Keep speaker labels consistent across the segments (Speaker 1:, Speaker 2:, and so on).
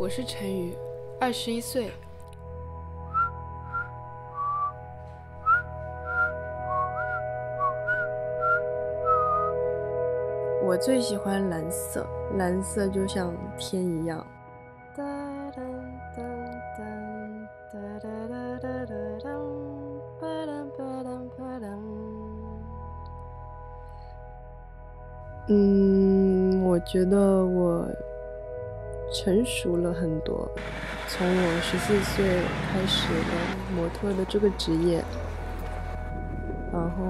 Speaker 1: 我是陈宇，二十一岁。我最喜欢蓝色，蓝色就像天一样。嗯，我觉得我成熟了很多。从我十四岁开始的模特的这个职业，然后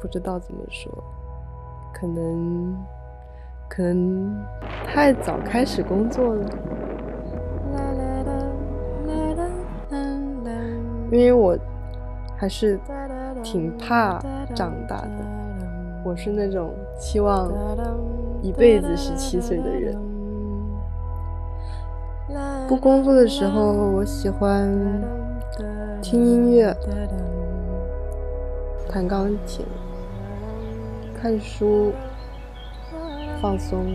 Speaker 1: 不知道怎么说，可能可能太早开始工作了，因为我还是挺怕长大的，我是那种期望一辈子十七岁的人。不工作的时候，我喜欢听音乐、弹钢琴、看书、放松，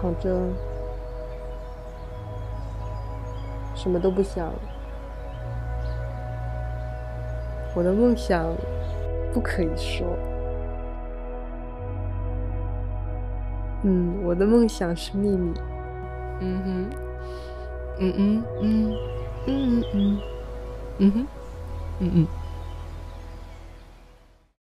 Speaker 1: 躺着，什么都不想。我的梦想不可以说。嗯，我的梦想是秘密。嗯哼，嗯嗯嗯嗯嗯嗯嗯哼，嗯嗯。